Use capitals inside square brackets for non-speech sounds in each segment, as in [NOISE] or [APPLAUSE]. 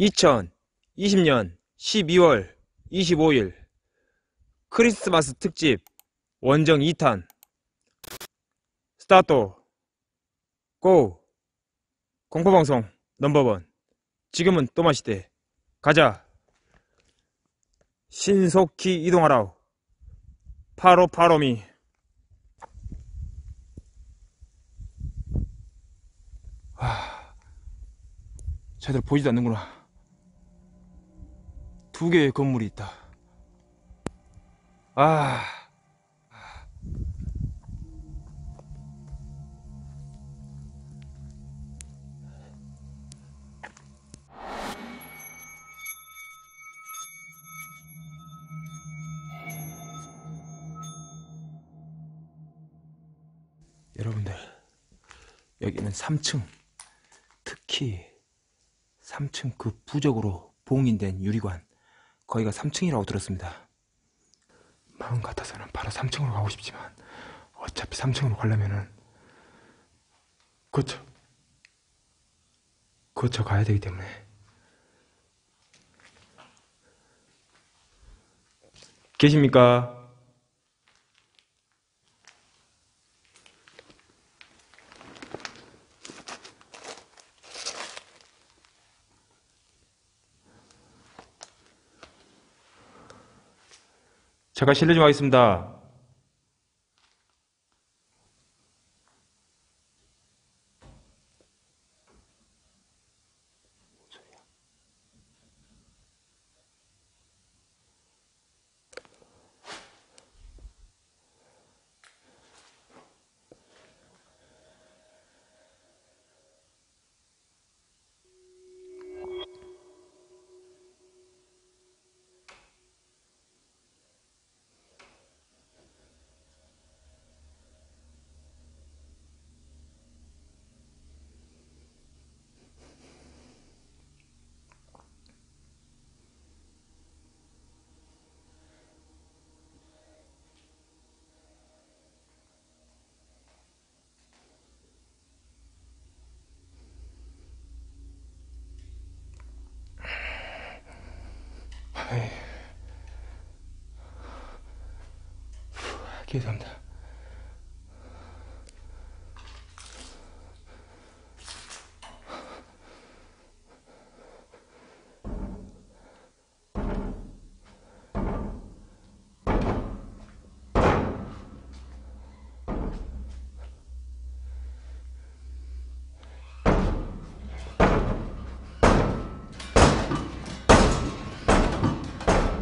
2020년 12월 25일 크리스마스 특집 원정 2탄. 스타트. 고. 공포방송 넘버원. 지금은 또 마시대. 가자. 신속히 이동하라 파로 파로미. 아, 쟤들 보이지도 않는구나 두 개의 건물이 있다. 아. 여러분들 여기는 3층. 특히 3층 그 부적으로 봉인된 유리관 거기가 3층이라고 들었습니다 마음 같아서는 바로 3층으로 가고 싶지만 어차피 3층으로 가려면은 거쳐 거쳐 가야 되기 때문에 계십니까? 제가 실례 좀 하겠습니다. 죄송합니다.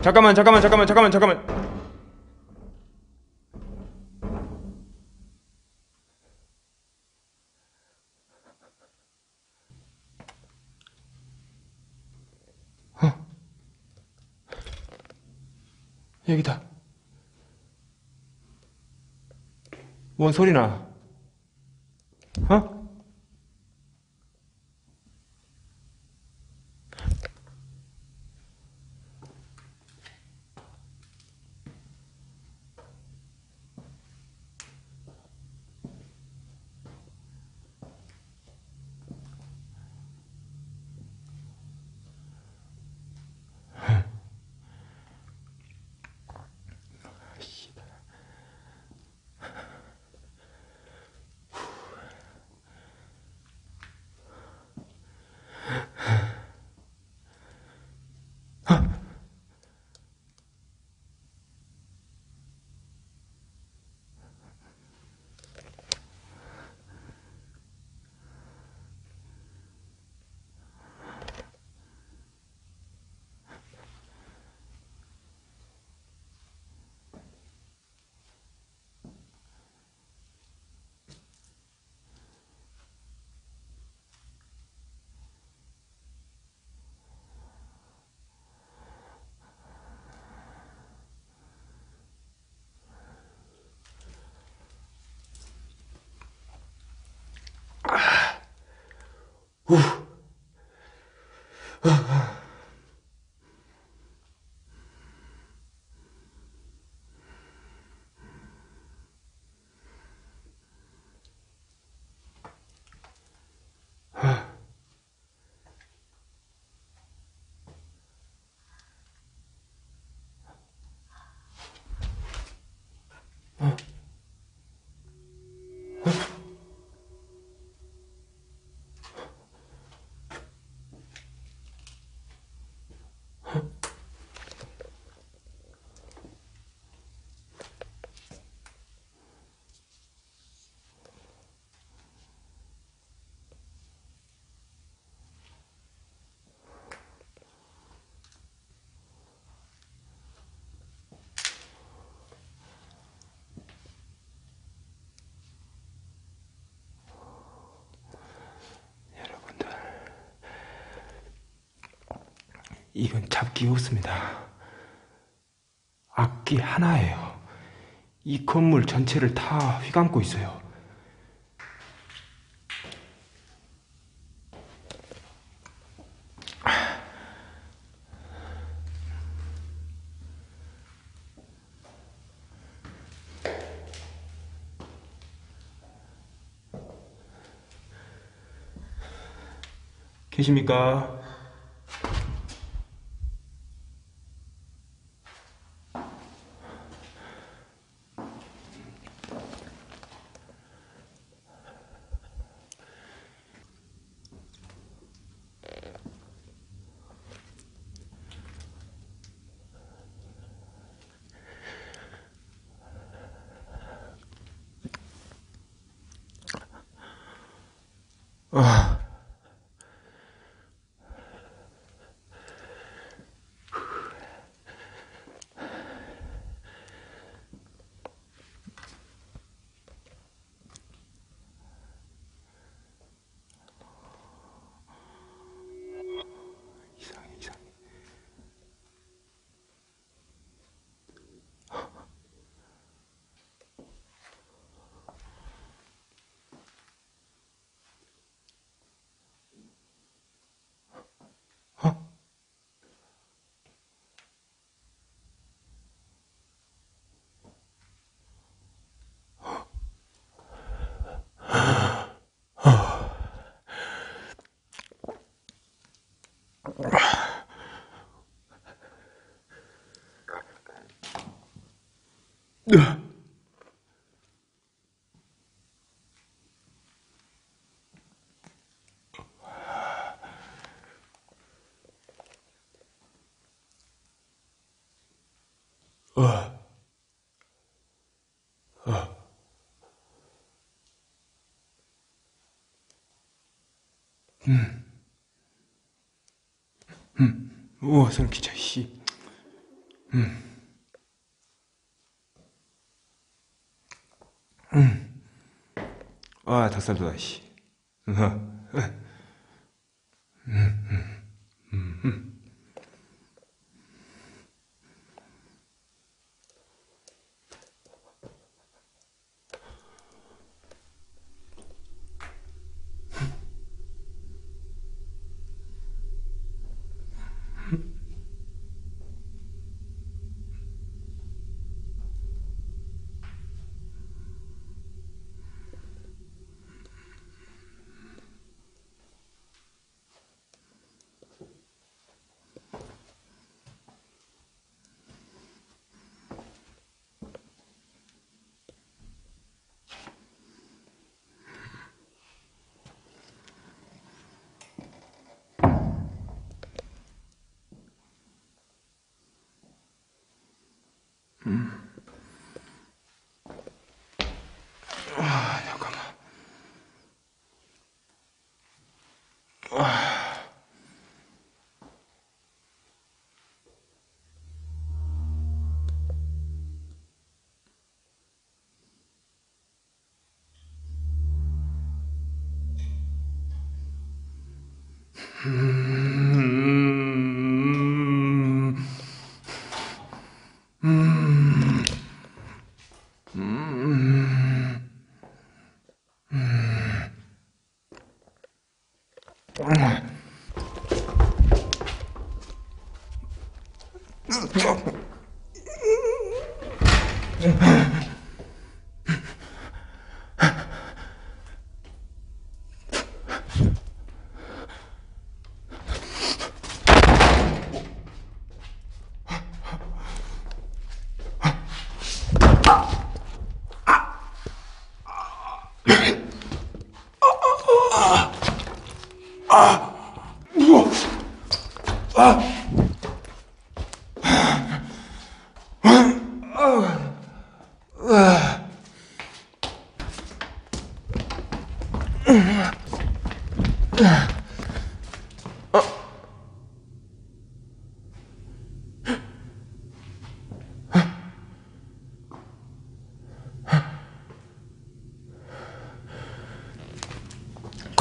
잠깐만 잠깐만 잠깐만 잠깐만 잠깐만 여기다. 뭔 소리나 헉. 후. 어. 이건 잡기 없습니다. 악기 하나예요. 이 건물 전체를 다 휘감고 있어요. 계십니까? 이 우와, 소름 끼쳐, 씨. 음. 아, 닭살 돋아, 씨. [LAUGHS] 아, 잠깐만. 음, 아!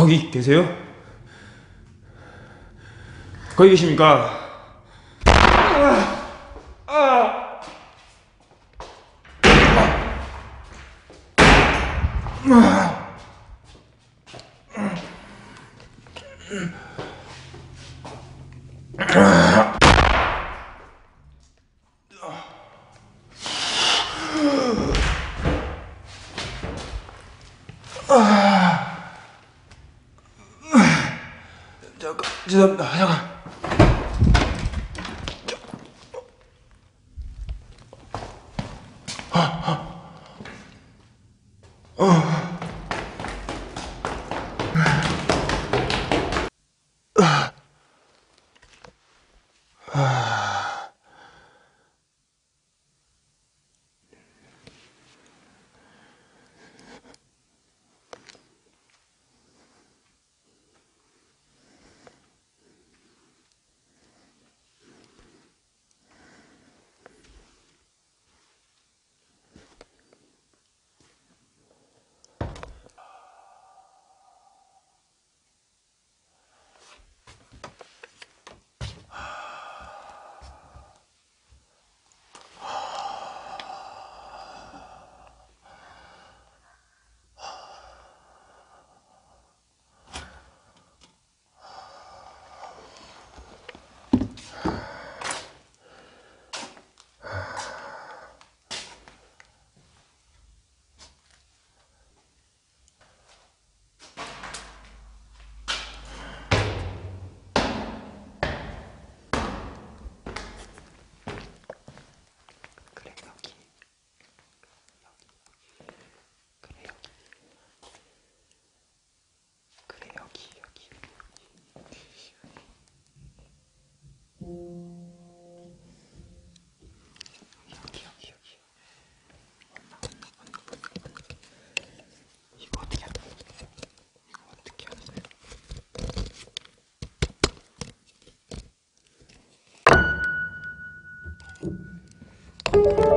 거기 계세요? 거기 계십니까? 잠깐, 죄 여기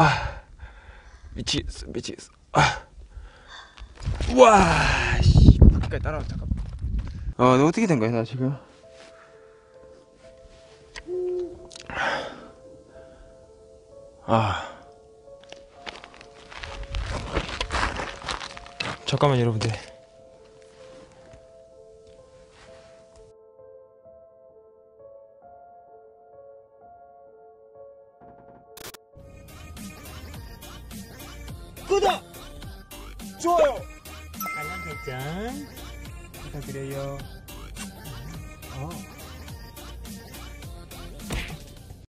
아 미치겠어 미치겠어. 아. 와 씨, 밖까지 따라와 잠깐 어너 어떻게 된 거야 나 지금? 아. 잠깐만 여러분들